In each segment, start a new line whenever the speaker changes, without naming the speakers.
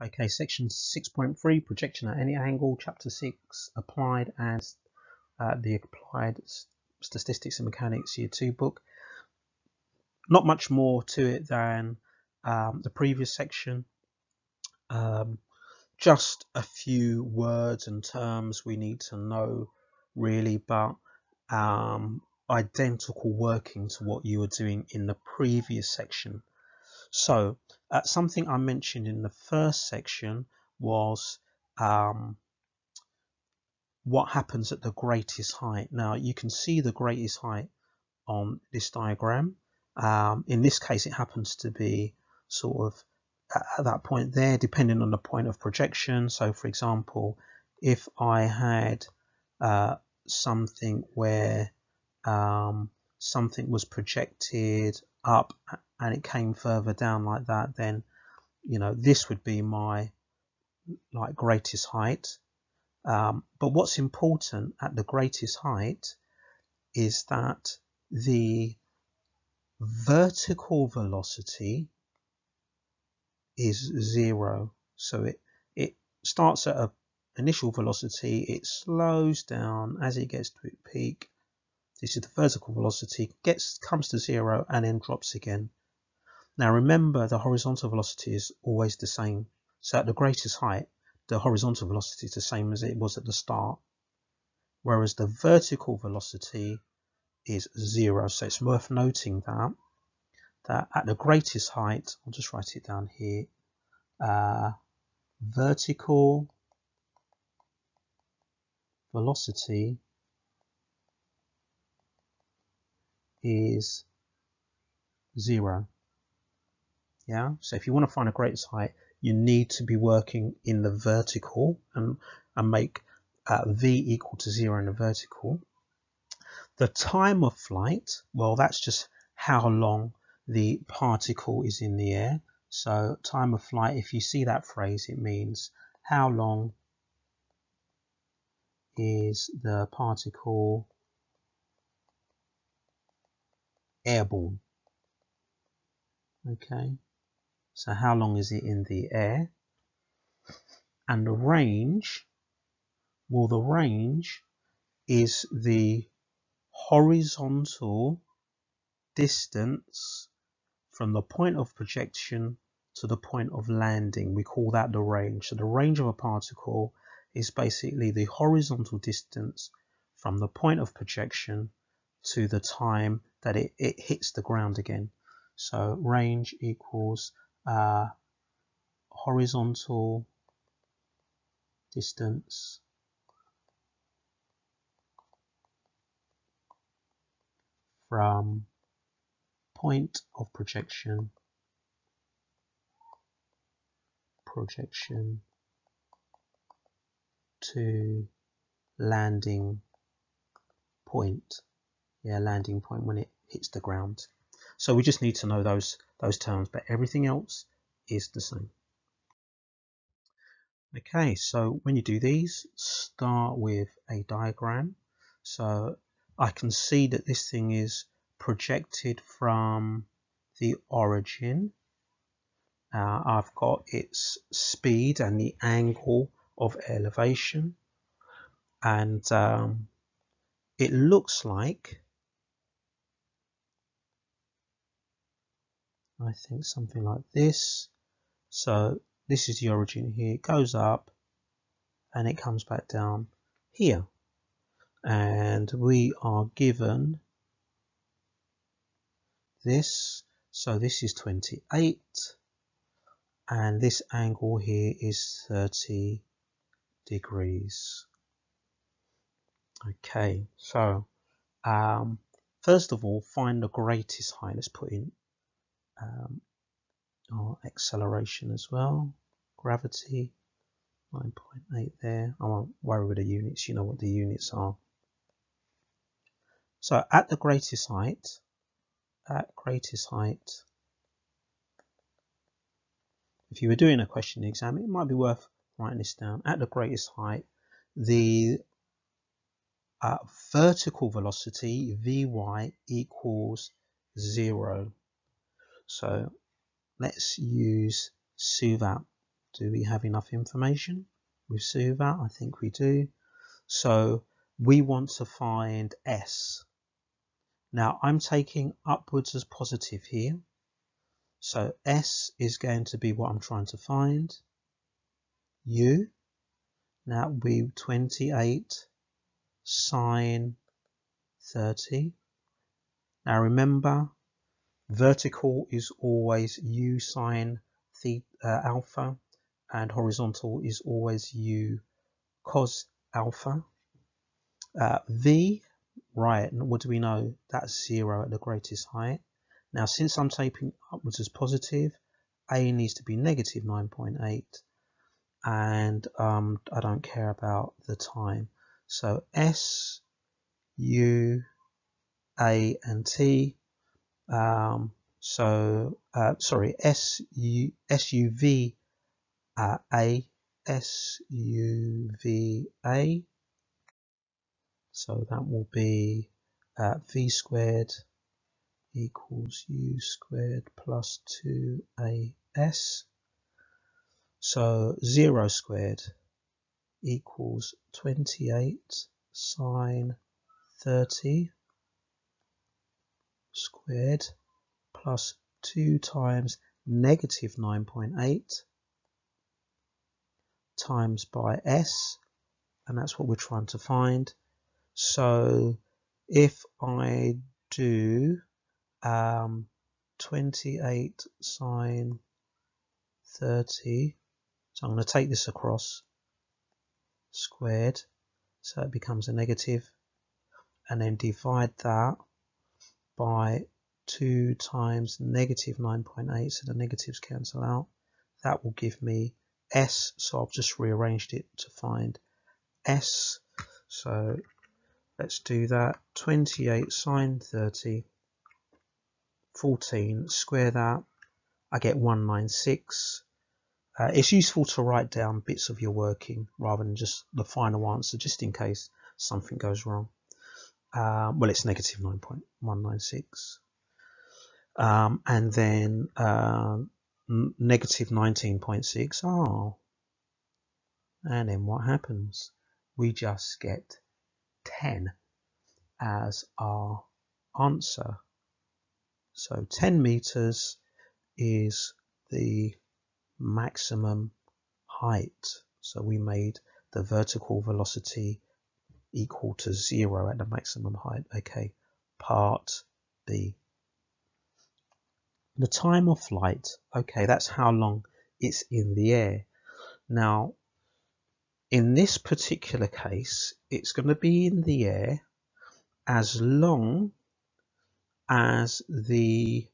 Okay, section 6.3, projection at any angle, chapter 6, applied and uh, the applied statistics and mechanics year 2 book. Not much more to it than um, the previous section. Um, just a few words and terms we need to know really, but um, identical working to what you were doing in the previous section. So uh, something I mentioned in the first section was um, what happens at the greatest height. Now you can see the greatest height on this diagram. Um, in this case, it happens to be sort of at that point there, depending on the point of projection. So for example, if I had uh, something where um, something was projected up and it came further down like that, then you know this would be my like greatest height. Um, but what's important at the greatest height is that the vertical velocity is zero. So it it starts at a initial velocity, it slows down as it gets to its peak. This is the vertical velocity, gets comes to zero and then drops again. Now remember the horizontal velocity is always the same. So at the greatest height, the horizontal velocity is the same as it was at the start. Whereas the vertical velocity is zero. So it's worth noting that, that at the greatest height, I'll just write it down here, uh, vertical velocity is zero yeah? So if you want to find a great site, you need to be working in the vertical and, and make uh, v equal to zero in the vertical. The time of flight well that's just how long the particle is in the air. So time of flight if you see that phrase it means how long is the particle airborne? Okay so how long is it in the air? And the range, well, the range is the horizontal distance from the point of projection to the point of landing. We call that the range. So the range of a particle is basically the horizontal distance from the point of projection to the time that it, it hits the ground again. So range equals uh, horizontal distance. From point of projection projection to landing point. Yeah landing point when it hits the ground. So we just need to know those those terms, but everything else is the same. Okay, so when you do these, start with a diagram. So I can see that this thing is projected from the origin. Uh, I've got its speed and the angle of elevation. And um, it looks like I think something like this. So this is the origin here. It goes up and it comes back down here. And we are given this. So this is 28 and this angle here is 30 degrees. Okay, so um, first of all, find the greatest height. Let's put in um, or acceleration as well. Gravity, 9.8 there. I won't worry with the units, you know what the units are. So at the greatest height, at greatest height, if you were doing a question exam, it might be worth writing this down. At the greatest height, the uh, vertical velocity, Vy, equals zero. So let's use Suvat Do we have enough information with SUVAT? I think we do. So we want to find S. Now I'm taking upwards as positive here. So S is going to be what I'm trying to find. U. Now we 28 sine 30. Now remember, vertical is always U sine theta, uh, alpha and horizontal is always U cos alpha. Uh, v, right, what do we know? That's zero at the greatest height. Now, since I'm taking upwards as positive, A needs to be negative 9.8 and um, I don't care about the time. So S, U, A and T. Um, so, uh, sorry, S, U, S, U, V, uh, A. So that will be uh, V squared equals U squared plus 2AS. So 0 squared equals 28 sine 30 squared plus 2 times negative 9.8 times by s and that's what we're trying to find. So if I do um, 28 sine 30 so I'm going to take this across squared so it becomes a negative and then divide that by 2 times negative 9.8 so the negatives cancel out. That will give me s so I've just rearranged it to find s. So let's do that. 28 sine 30 14 square that. I get 196 uh, it's useful to write down bits of your working rather than just the final answer, just in case something goes wrong. Um, well, it's negative 9.196. Um, and then uh, negative 19.6. Oh. And then what happens? We just get 10 as our answer. So 10 meters is the maximum height. So we made the vertical velocity equal to zero at the maximum height. Okay, part B. The time of flight, okay, that's how long it's in the air. Now, in this particular case, it's going to be in the air as long as the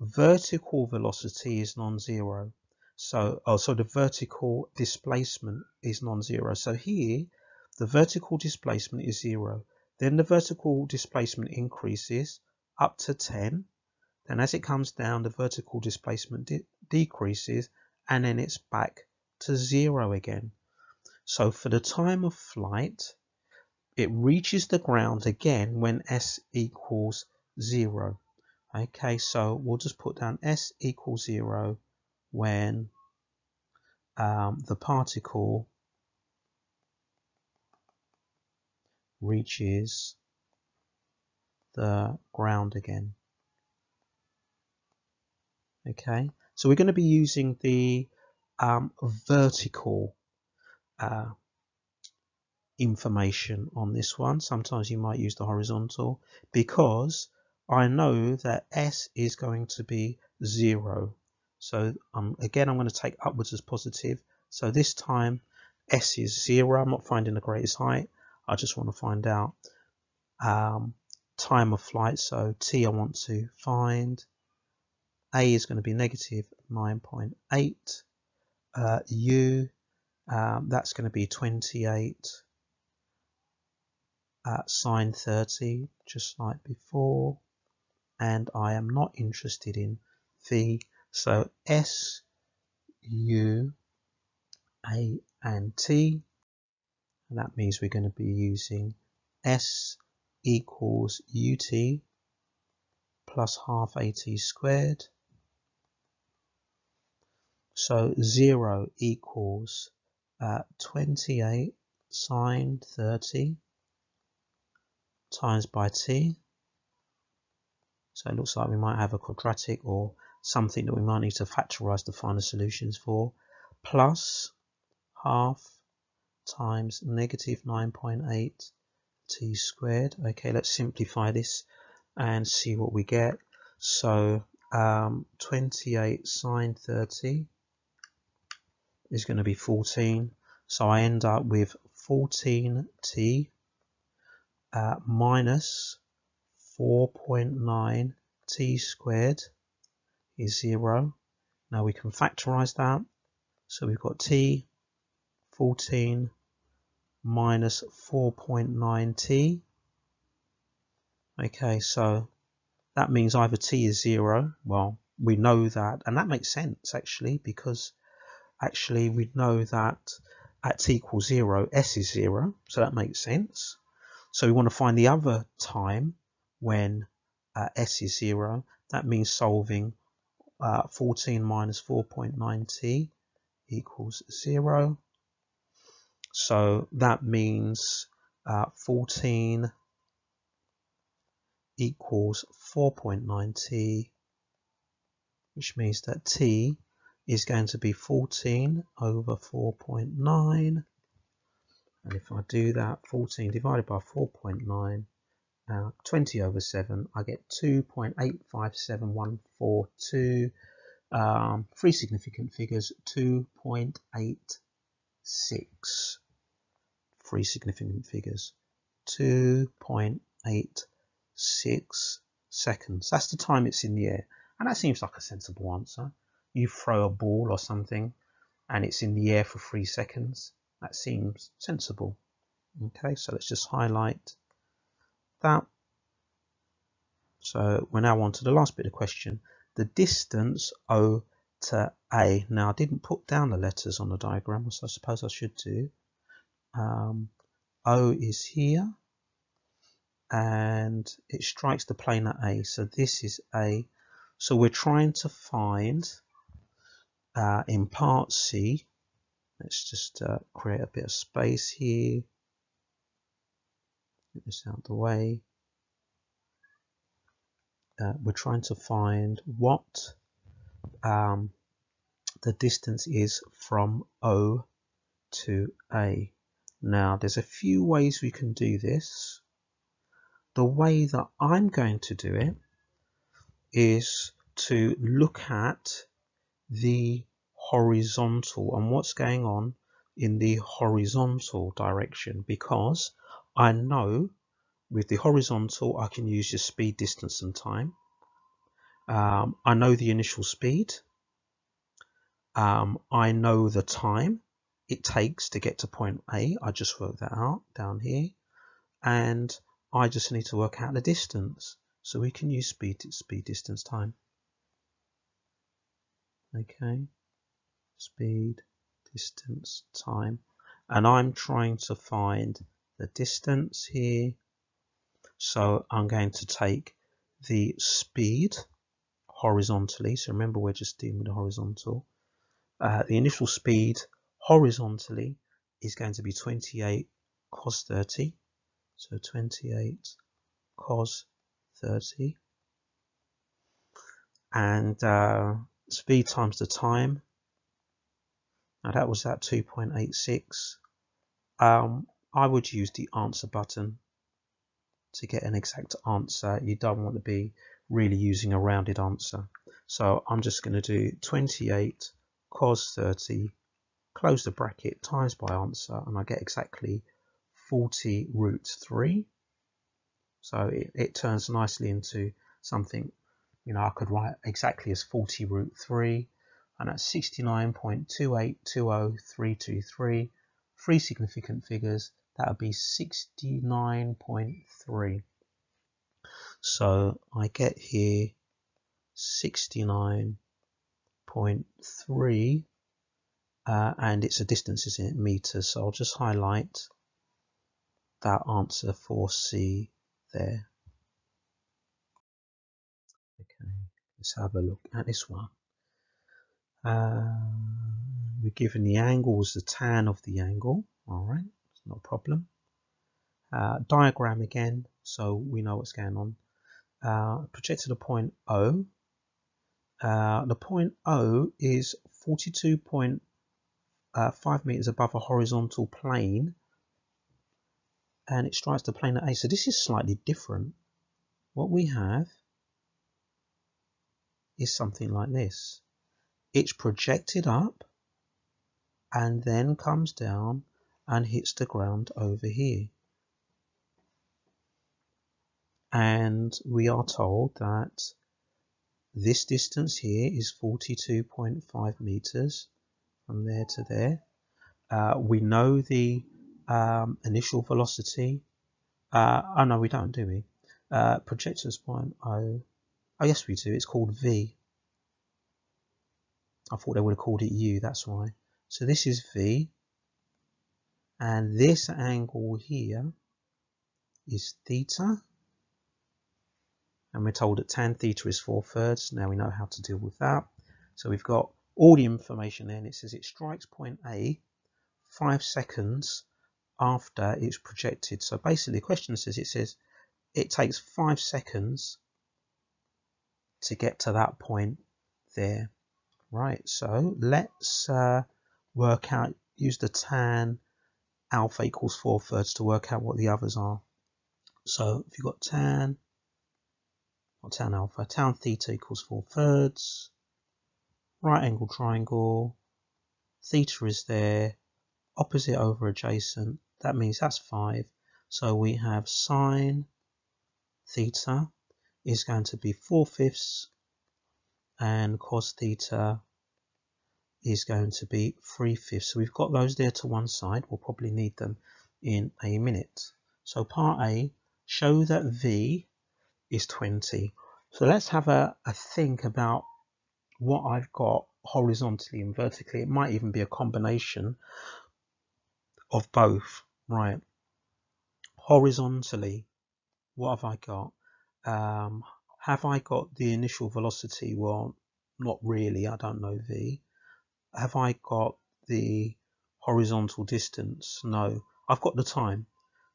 vertical velocity is non-zero. So, oh, so the vertical displacement is non-zero. So here, the vertical displacement is zero. Then the vertical displacement increases up to 10. Then as it comes down, the vertical displacement de decreases and then it's back to zero again. So for the time of flight, it reaches the ground again when s equals zero. Okay, so we'll just put down s equals zero when um, the particle reaches the ground again. Okay, so we're going to be using the um, vertical uh, information on this one. Sometimes you might use the horizontal because I know that S is going to be zero so um, again, I'm going to take upwards as positive. So this time S is zero. I'm not finding the greatest height. I just want to find out um, time of flight. So T I want to find. A is going to be negative 9.8. Uh, U, um, that's going to be 28 uh, sine 30, just like before. And I am not interested in V so S, U, A and T. And that means we're going to be using S equals UT plus half AT squared. So 0 equals uh, 28 sine 30 times by t. So it looks like we might have a quadratic or something that we might need to factorize to find the solutions for. Plus half times negative 9.8 t squared. Okay, let's simplify this and see what we get. So um, 28 sine 30 is going to be 14. So I end up with 14t uh, minus 4.9 t squared is 0. Now we can factorize that. So we've got t 14 minus 4.9t. Okay, so that means either t is 0. Well, we know that, and that makes sense actually, because actually we know that at t equals 0, s is 0, so that makes sense. So we want to find the other time when uh, s is 0. That means solving uh, 14 minus 4.9t equals 0. So that means uh, 14 equals 4.9t, which means that t is going to be 14 over 4.9. And if I do that, 14 divided by 4.9, uh, 20 over 7, I get 2.857142. Um, three significant figures, 2.86 three significant figures. 2.86 seconds. That's the time it's in the air. And that seems like a sensible answer. You throw a ball or something and it's in the air for three seconds. That seems sensible. Okay, so let's just highlight that. So we're now on to the last bit of the question. The distance O to A. Now I didn't put down the letters on the diagram, so I suppose I should do um, O is here and it strikes the plane at A. So this is A. So we're trying to find uh, in part C, let's just uh, create a bit of space here. Get this out the way. Uh, we're trying to find what um, the distance is from O to A. Now, there's a few ways we can do this. The way that I'm going to do it is to look at the horizontal and what's going on in the horizontal direction because I know with the horizontal I can use your speed, distance and time. Um, I know the initial speed. Um, I know the time it takes to get to point A. I just work that out down here. And I just need to work out the distance. So we can use speed, speed, distance, time. Okay, speed, distance, time. And I'm trying to find the distance here. So I'm going to take the speed horizontally. So remember, we're just dealing with the horizontal. Uh, the initial speed horizontally is going to be 28 cos 30. So 28 cos 30. And uh, speed times the time. Now that was at 2.86. Um, I would use the answer button to get an exact answer. You don't want to be really using a rounded answer. So I'm just going to do 28 cos 30 close the bracket, times by answer, and I get exactly 40 root 3. So it, it turns nicely into something, you know, I could write exactly as 40 root 3, and that's 69.2820323. Three significant figures, that would be 69.3. So I get here 69.3 uh, and it's a distance is in meters so I'll just highlight that answer for C there okay let's have a look at this one Uh, we're given the angle the tan of the angle. All right, it's not a problem. Uh, diagram again, so we know what's going on. Uh, projected a point O. Uh, the point O is 42.5 uh, meters above a horizontal plane and it strikes the plane at A. So this is slightly different. What we have is something like this. It's projected up and then comes down and hits the ground over here. And we are told that this distance here is 42.5 meters from there to there. Uh, we know the um, initial velocity. Uh, oh no, we don't, do we? Uh, projector's point oh, oh yes we do. It's called V. I thought they would have called it U. That's why. So this is V, and this angle here is theta and we're told that tan theta is 4 thirds. Now we know how to deal with that. So we've got all the information there and it says it strikes point A 5 seconds after it's projected. So basically the question says it says it takes 5 seconds to get to that point there. Right, so let's uh, work out, use the tan alpha equals 4 thirds to work out what the others are. So if you've got tan or tan alpha, tan theta equals 4 thirds, right angle triangle, theta is there, opposite over adjacent, that means that's 5. So we have sine theta is going to be 4 fifths and cos theta is going to be 3 fifths. So we've got those there to one side. We'll probably need them in a minute. So part A, show that V is 20. So let's have a, a think about what I've got horizontally and vertically. It might even be a combination of both. Right. Horizontally, what have I got? Um, have I got the initial velocity? Well, not really. I don't know V. Have I got the horizontal distance? No. I've got the time.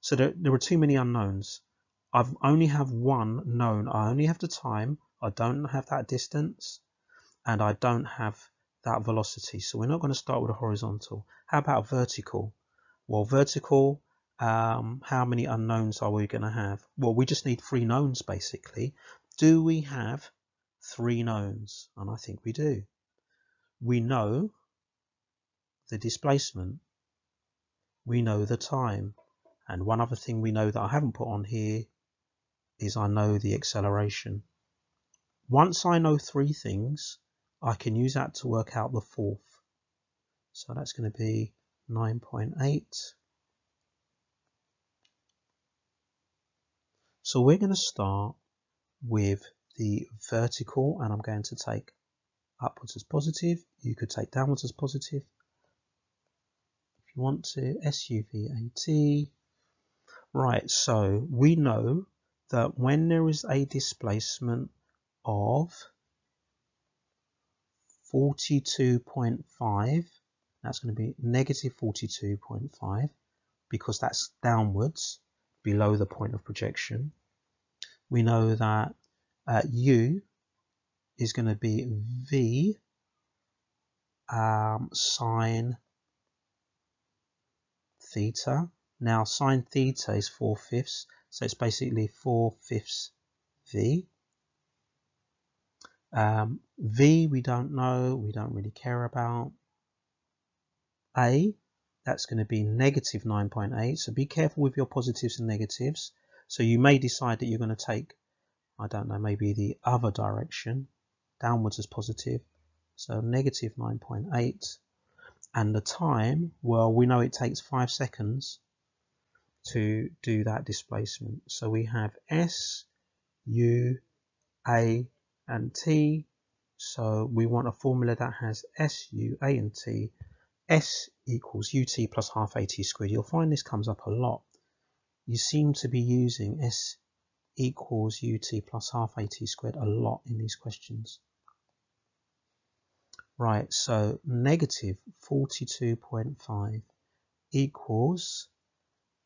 So there, there are too many unknowns. I only have one known. I only have the time. I don't have that distance and I don't have that velocity. So we're not going to start with a horizontal. How about vertical? Well, vertical, um, how many unknowns are we going to have? Well, we just need three knowns basically. Do we have three knowns? And I think we do. We know the displacement. We know the time. And one other thing we know that I haven't put on here is I know the acceleration. Once I know three things, I can use that to work out the fourth. So that's going to be 9.8. So we're going to start with the vertical and I'm going to take upwards as positive. You could take downwards as positive. If you want to, SUVAT. Right, so we know that when there is a displacement of 42.5 that's going to be negative 42.5 because that's downwards below the point of projection. We know that uh, u is going to be v um, sine theta. Now sine theta is 4 fifths so it's basically 4 fifths V. Um, v we don't know, we don't really care about. A, that's going to be negative 9.8. So be careful with your positives and negatives. So you may decide that you're going to take, I don't know, maybe the other direction, downwards as positive. So negative 9.8. And the time, well, we know it takes 5 seconds to do that displacement. So we have S, U, A and T. So we want a formula that has S, U, A and T. S equals UT plus half AT squared. You'll find this comes up a lot. You seem to be using S equals UT plus half AT squared a lot in these questions. Right, so negative 42.5 equals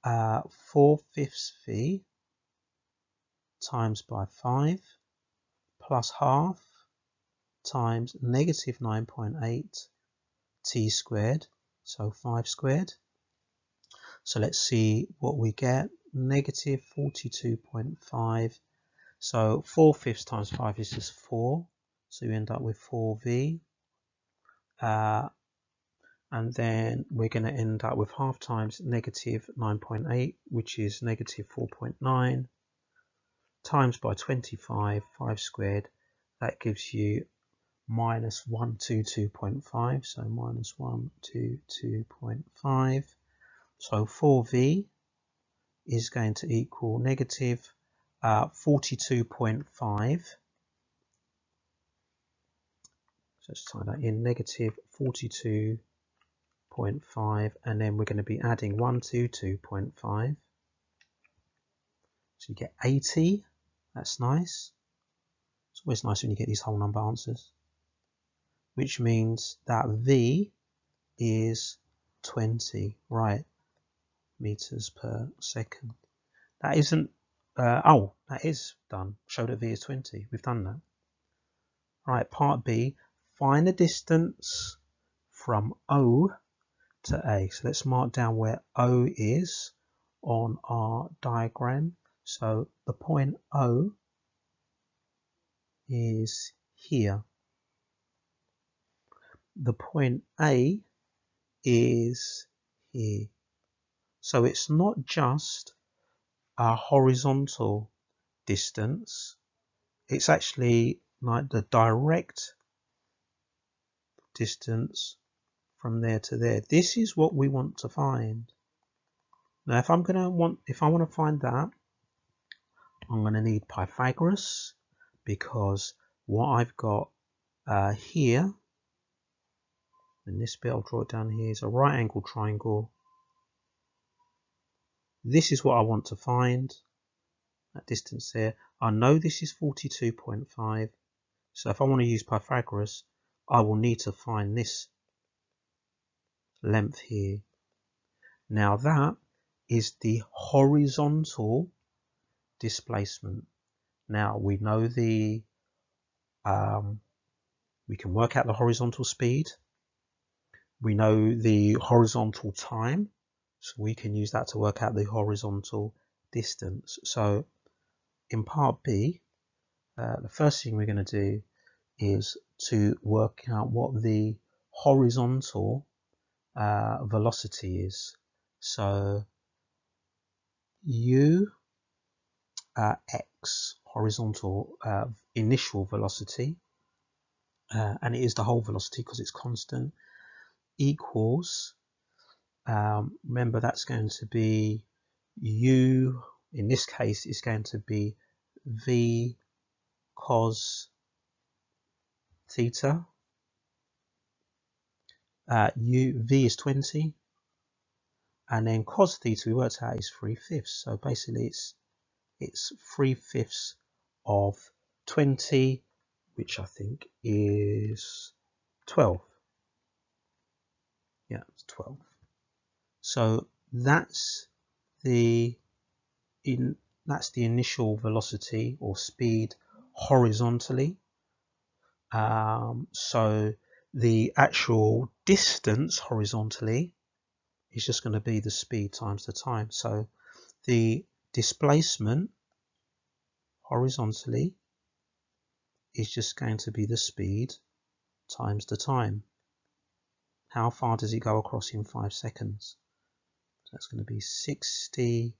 uh, 4 fifths v times by 5 plus half times negative 9.8 t squared, so 5 squared. So let's see what we get. Negative 42.5. So 4 fifths times 5 is just 4. So you end up with 4v. Uh, and then we're going to end up with half times negative 9.8, which is negative 4.9, times by 25, 5 squared. That gives you minus 122.5, so minus 122.5. So 4v is going to equal negative, uh, 42.5. So let's type that in, negative 42.5, and then we're going to be adding 122.5. So you get 80, that's nice. It's always nice when you get these whole number answers which means that V is 20, right, meters per second. That isn't, uh, oh, that is done. Show that V is 20. We've done that. Right, part B, find the distance from O to A. So let's mark down where O is on our diagram. So the point O is here the point A is here. So it's not just a horizontal distance, it's actually like the direct distance from there to there. This is what we want to find. Now if I'm gonna want if I want to find that, I'm gonna need Pythagoras because what I've got uh, here and this bit I'll draw it down here is a right angle triangle. This is what I want to find that distance there I know this is 42.5 so if I want to use Pythagoras I will need to find this length here. Now that is the horizontal displacement now we know the um, we can work out the horizontal speed we know the horizontal time, so we can use that to work out the horizontal distance. So in part B, uh, the first thing we're going to do is to work out what the horizontal uh, velocity is. So u uh, x horizontal uh, initial velocity, uh, and it is the whole velocity because it's constant equals, um, remember that's going to be u, in this case is going to be v cos theta. Uh, u, v is 20 and then cos theta we worked out is 3 fifths so basically it's it's 3 fifths of 20 which I think is 12 yeah, it's 12. So that's the in that's the initial velocity or speed horizontally. Um, so the actual distance horizontally is just going to be the speed times the time. So the displacement horizontally is just going to be the speed times the time. How far does it go across in five seconds? So that's going to be 60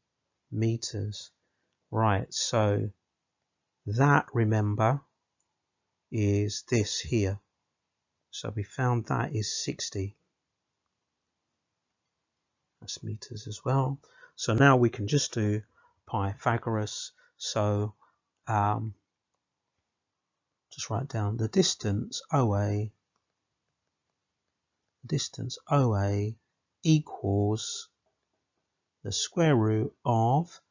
meters. Right, so that, remember, is this here. So we found that is 60. That's meters as well. So now we can just do Pythagoras. So um, just write down the distance OA distance OA equals the square root of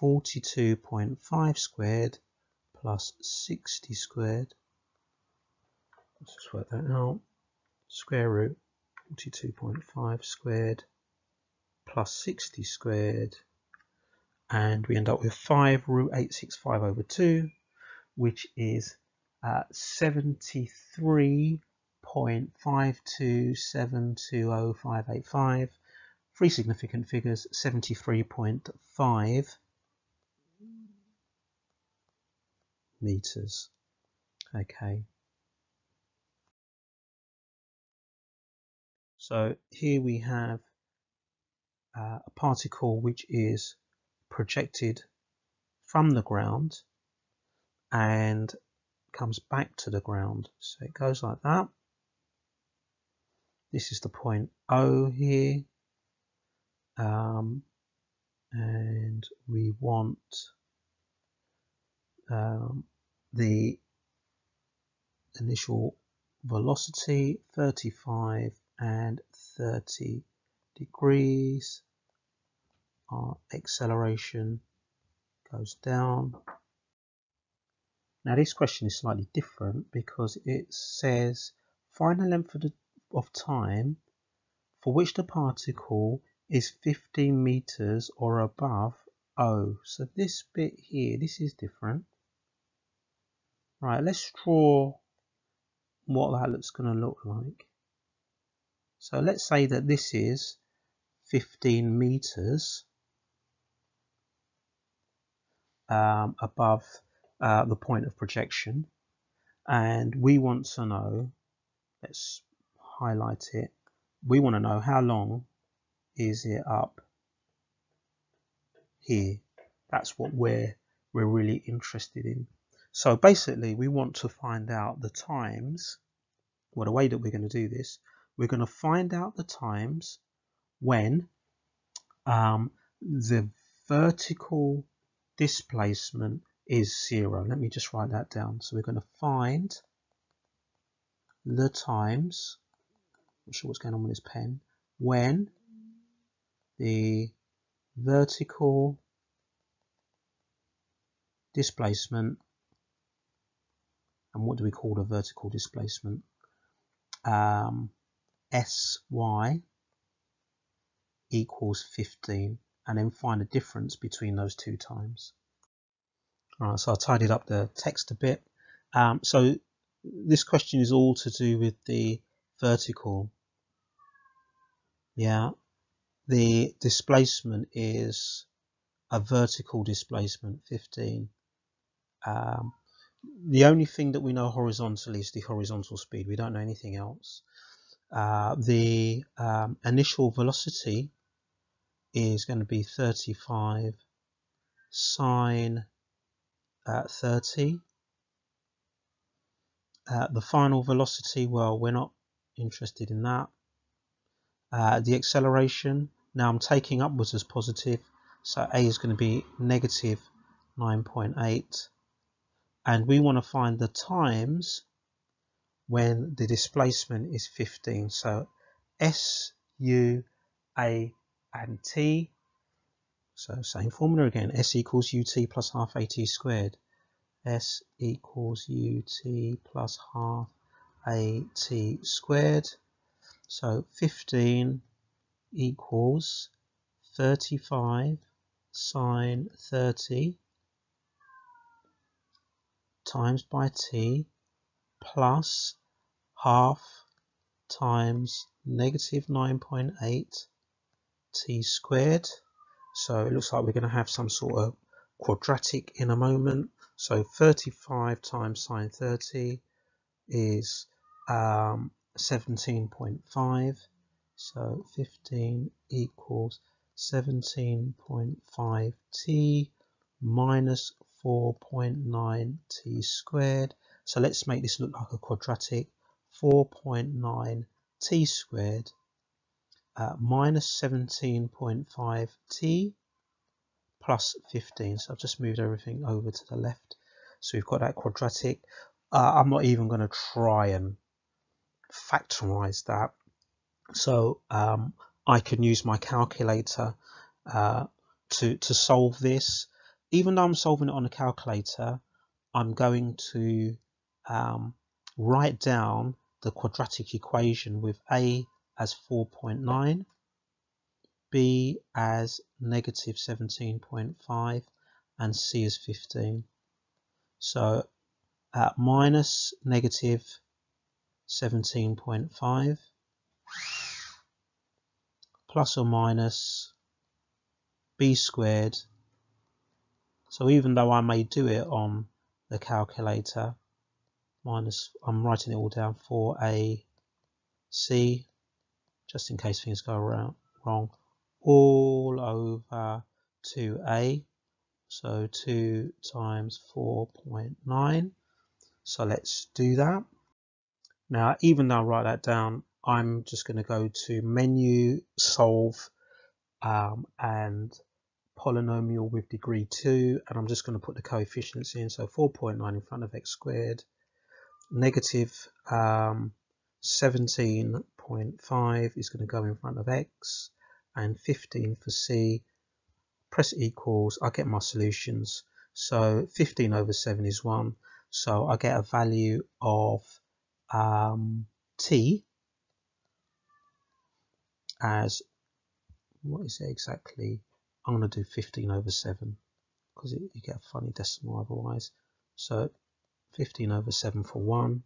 42.5 squared plus 60 squared. Let's just work that out. square root 42.5 squared plus 60 squared and we end up with 5 root 865 over 2 which is uh, 73.5272055 three significant figures 73.5 meters. Okay. So here we have uh, a particle which is projected from the ground and comes back to the ground. So it goes like that. This is the point O here. Um, and we want um, the initial velocity 35 and 30 degrees our acceleration goes down. Now this question is slightly different because it says find the length of, the, of time for which the particle is 15 meters or above O. So this bit here, this is different. Right, let's draw what that looks going to look like. So let's say that this is 15 meters um, above uh, the point of projection. And we want to know let's highlight it. We want to know how long is it up here. That's what we're we're really interested in. So basically we want to find out the times. Well the way that we're going to do this. We're going to find out the times when um, the vertical displacement is zero. Let me just write that down. So we're going to find the times, I'm not sure what's going on with this pen, when the vertical displacement, and what do we call the vertical displacement? Um, Sy equals 15 and then find the difference between those two times. All right, so I tidied up the text a bit. Um, so this question is all to do with the vertical. Yeah, the displacement is a vertical displacement, 15. Um, the only thing that we know horizontally is the horizontal speed. We don't know anything else. Uh, the um, initial velocity is going to be 35 sine uh, 30. Uh, the final velocity, well, we're not interested in that. Uh, the acceleration, now I'm taking upwards as positive, so A is going to be negative 9.8. And we want to find the times when the displacement is 15. So S, U, A, and t. So same formula again, s equals ut plus half at squared. s equals ut plus half at squared. So 15 equals 35 sine 30 times by t plus half times negative 9.8 t squared. So it looks like we're going to have some sort of quadratic in a moment. So 35 times sine 30 is um, 17.5. So 15 equals 17.5 t minus 4.9 t squared. So let's make this look like a quadratic. 4.9 t squared minus 17.5 t plus 15. So I've just moved everything over to the left. So we've got that quadratic. Uh, I'm not even going to try and factorize that. So um, I can use my calculator uh, to, to solve this. Even though I'm solving it on a calculator, I'm going to um, write down the quadratic equation with a as 4.9, b as negative 17.5 and c as 15. So at minus negative 17.5 plus or minus b squared. So even though I may do it on the calculator, minus, I'm writing it all down, for a c, just in case things go wrong, all over 2a, so 2 times 4.9. So let's do that. Now, even though I write that down, I'm just going to go to menu, solve, um, and polynomial with degree 2 and I'm just going to put the coefficients in so 4.9 in front of x squared negative um, 17.5 is going to go in front of x and 15 for c press equals I get my solutions so 15 over 7 is 1 so I get a value of um, t as what is it exactly I'm going to do 15 over 7 because you get a funny decimal otherwise. So 15 over 7 for 1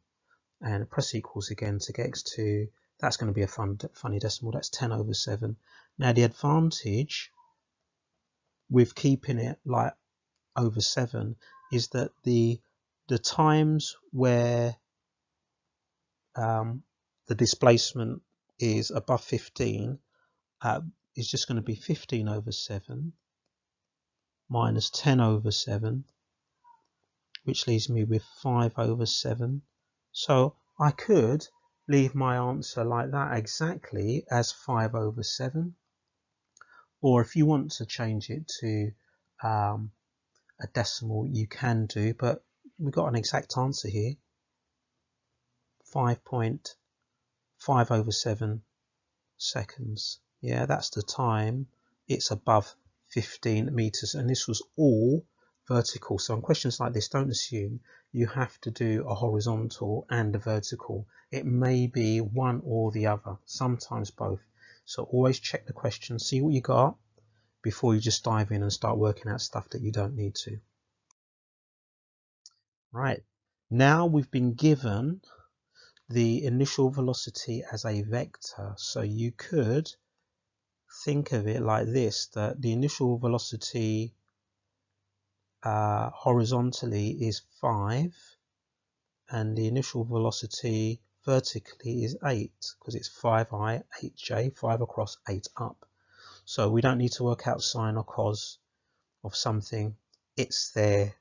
and press equals again to get x2. That's going to be a fun, funny decimal. That's 10 over 7. Now the advantage with keeping it like over 7 is that the the times where um, the displacement is above 15 uh, is just going to be 15 over 7 minus 10 over 7 which leaves me with 5 over 7 so I could leave my answer like that exactly as 5 over 7 or if you want to change it to um, a decimal you can do but we've got an exact answer here. 5.5 over 7 seconds. Yeah that's the time. It's above 15 meters and this was all vertical. So on questions like this don't assume you have to do a horizontal and a vertical. It may be one or the other sometimes both. So always check the question see what you got before you just dive in and start working out stuff that you don't need to. Right now we've been given the initial velocity as a vector. So you could think of it like this, that the initial velocity uh, horizontally is 5 and the initial velocity vertically is 8 because it's 5i, 8j, 5 across, 8 up. So we don't need to work out sine or cos of something, it's there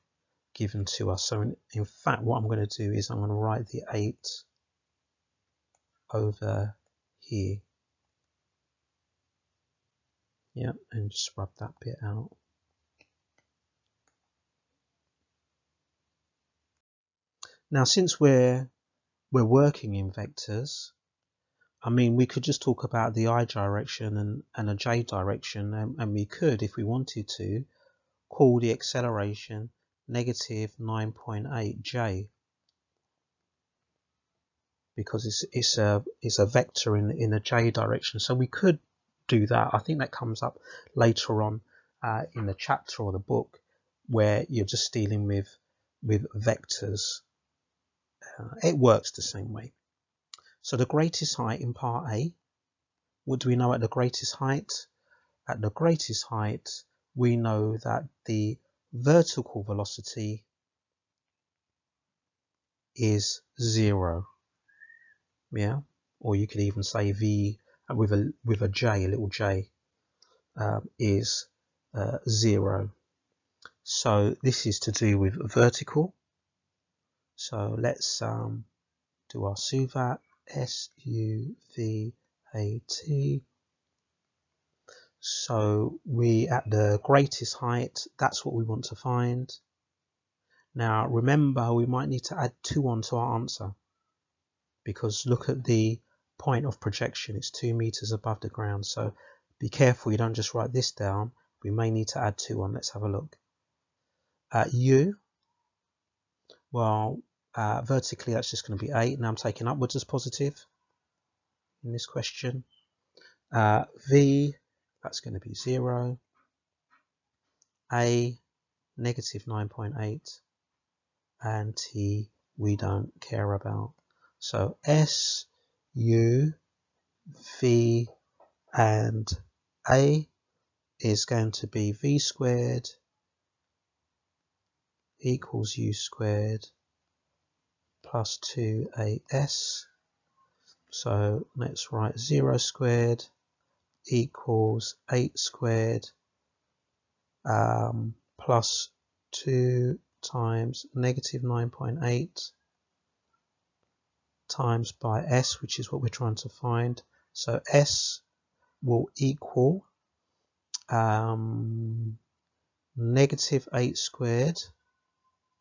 given to us. So in, in fact what I'm going to do is I'm going to write the 8 over here. Yep, and just rub that bit out. Now, since we're we're working in vectors, I mean, we could just talk about the i direction and, and a j direction, and, and we could, if we wanted to, call the acceleration negative 9.8 j because it's it's a it's a vector in in a j direction. So we could do that. I think that comes up later on uh, in the chapter or the book where you're just dealing with with vectors. Uh, it works the same way. So the greatest height in part A, what do we know at the greatest height? At the greatest height, we know that the vertical velocity is zero. Yeah, or you could even say v with a with a j, a little j, um, is uh, zero. So this is to do with vertical. So let's um, do our SUVAT, S-U-V-A-T. So we at the greatest height, that's what we want to find. Now remember we might need to add 2 on to our answer because look at the point of projection. It's two meters above the ground. So be careful you don't just write this down. We may need to add two on. Let's have a look. At U, well, Uh, vertically, that's just going to be 8. Now I'm taking upwards as positive in this question. Uh, v, that's going to be 0. A, negative 9.8. And T, we don't care about. So S, U, V, and A is going to be V squared equals U squared plus 2AS. So let's write 0 squared equals 8 squared um, plus 2 times negative 9.8 times by S, which is what we're trying to find. So S will equal um, negative 8 squared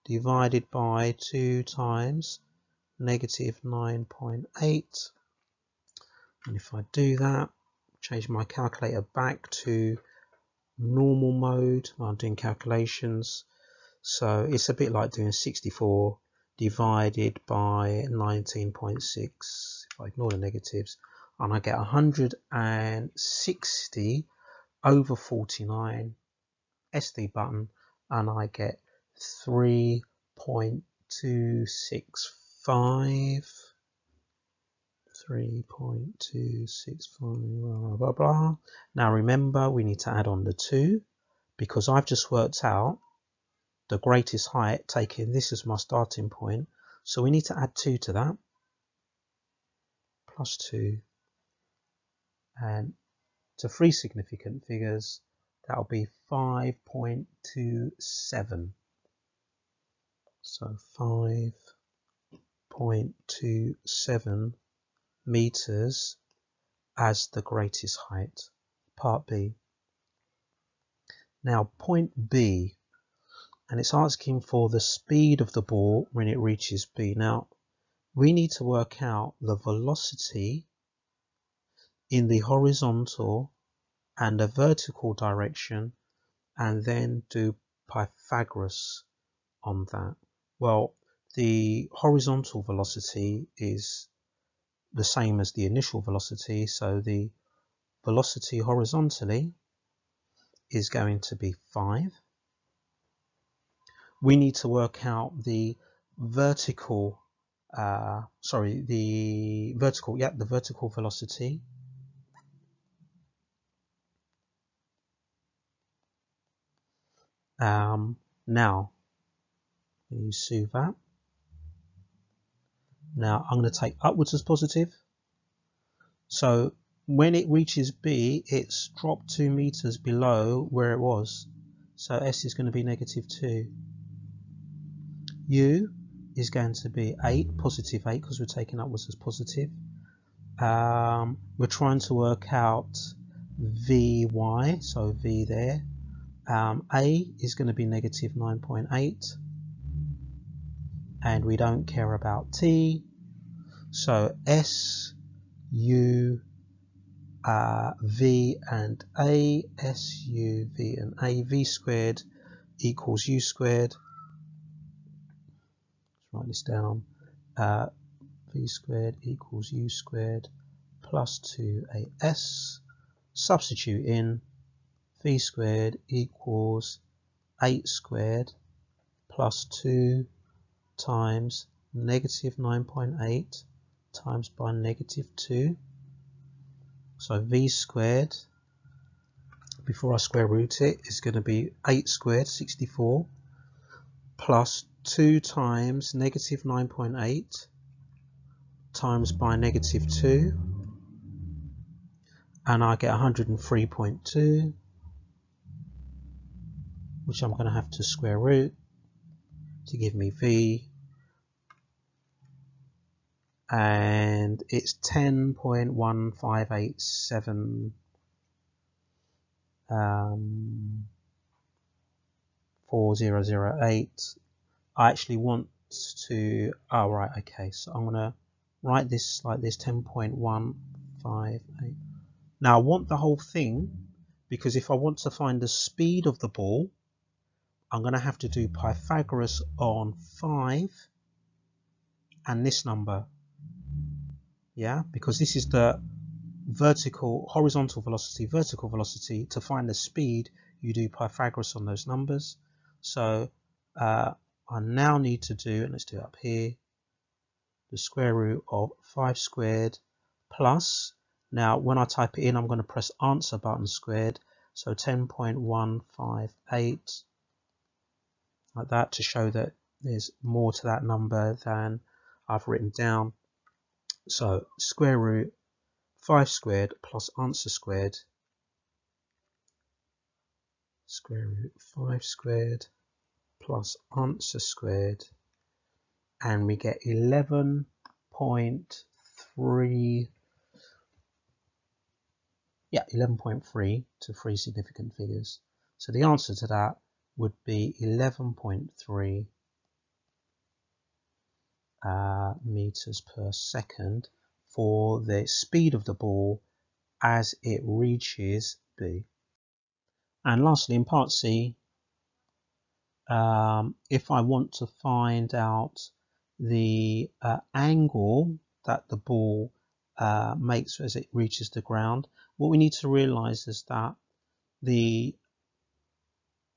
divided by 2 times negative 9.8 and if I do that change my calculator back to normal mode I'm doing calculations. So it's a bit like doing 64 divided by 19.6 if I ignore the negatives and I get 160 over 49 SD button and I get 3.265 3.265 blah, blah blah now remember we need to add on the 2 because I've just worked out the greatest height taking this as my starting point. So we need to add 2 to that. Plus 2 and to three significant figures that'll be 5.27 so 5.27 meters as the greatest height. Part B. Now point B and it's asking for the speed of the ball when it reaches B. Now we need to work out the velocity in the horizontal and the vertical direction and then do Pythagoras on that. Well, the horizontal velocity is the same as the initial velocity, so the velocity horizontally is going to be 5. We need to work out the vertical, uh, sorry, the vertical, yeah, the vertical velocity. Um, now, you see that. Now I'm going to take upwards as positive. So when it reaches B, it's dropped two meters below where it was. So S is going to be negative 2. U is going to be 8, positive 8, because we're taking upwards as positive. Um, we're trying to work out Vy, so V there. Um, A is going to be negative 9.8 and we don't care about t. So S, U, uh, V and A, S, U, V and A, V squared equals U squared. Let's write this down. Uh, v squared equals U squared plus 2AS. Substitute in V squared equals 8 squared plus 2 times negative 9.8 times by negative 2. So v squared, before I square root it, is going to be 8 squared, 64, plus 2 times negative 9.8 times by negative 2 and I get 103.2 which I'm going to have to square root to give me V. And it's 10.1587 um, 4008 I actually want to oh right okay so I'm gonna write this like this 10.158 now I want the whole thing because if I want to find the speed of the ball I'm gonna have to do Pythagoras on 5 and this number. Yeah, because this is the vertical, horizontal velocity, vertical velocity. To find the speed, you do Pythagoras on those numbers. So uh, I now need to do, and let's do it up here, the square root of 5 squared plus, now when I type it in, I'm going to press answer button squared, so 10.158, like that to show that there's more to that number than I've written down. So square root 5 squared plus answer squared. Square root 5 squared plus answer squared. And we get 11.3 yeah 11.3 to three significant figures. So the answer to that would be 11.3 uh, meters per second for the speed of the ball as it reaches B. And lastly, in part C, um, if I want to find out the uh, angle that the ball uh, makes as it reaches the ground, what we need to realize is that the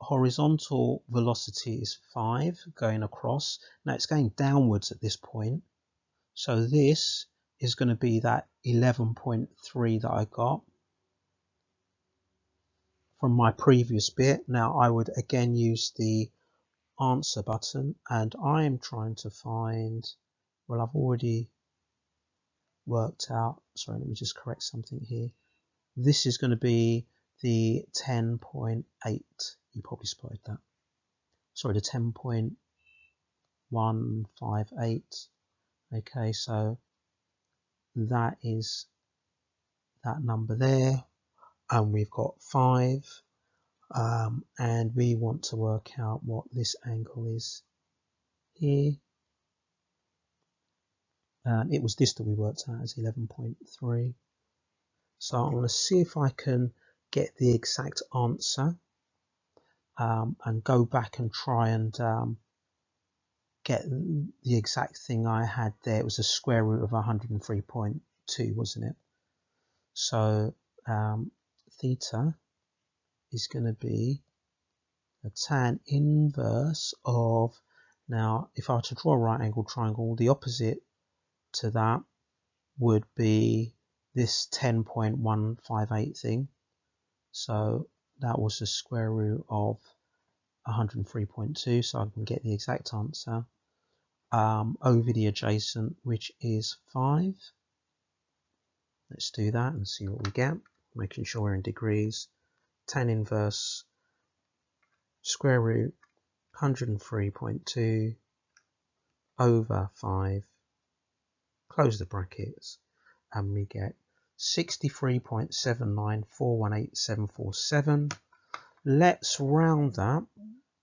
horizontal velocity is 5 going across. Now it's going downwards at this point. So this is going to be that 11.3 that I got from my previous bit. Now I would again use the answer button and I am trying to find, well I've already worked out, sorry let me just correct something here. This is going to be the 10.8, you probably spotted that. Sorry, the 10.158. Okay, so that is that number there. And we've got 5 um, and we want to work out what this angle is here. And it was this that we worked out as 11.3 so I'm going to see if I can get the exact answer um, and go back and try and um, get the exact thing I had there. It was a square root of 103.2, wasn't it? So um, theta is going to be a tan inverse of, now if I were to draw a right angle triangle, the opposite to that would be this 10.158 thing. So that was the square root of 103.2, so I can get the exact answer um, over the adjacent, which is 5. Let's do that and see what we get, making sure we're in degrees. Tan inverse square root 103.2 over 5. Close the brackets and we get 63.79418,747. Let's round that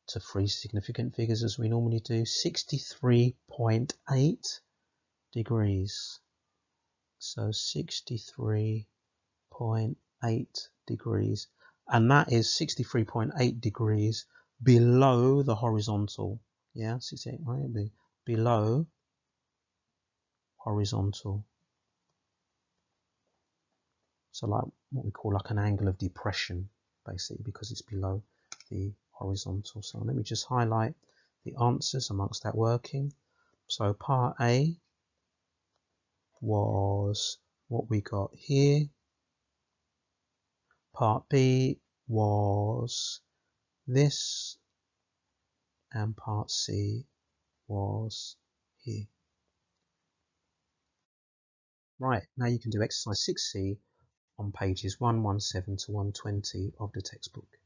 to three significant figures as we normally do 63.8 degrees. So 63.8 degrees. And that is 63.8 degrees below the horizontal. Yeah 68 right be below horizontal so like what we call like an angle of depression basically because it's below the horizontal. So let me just highlight the answers amongst that working. So part A was what we got here. Part B was this and part C was here. Right, now you can do exercise 6C on pages 117 to 120 of the textbook.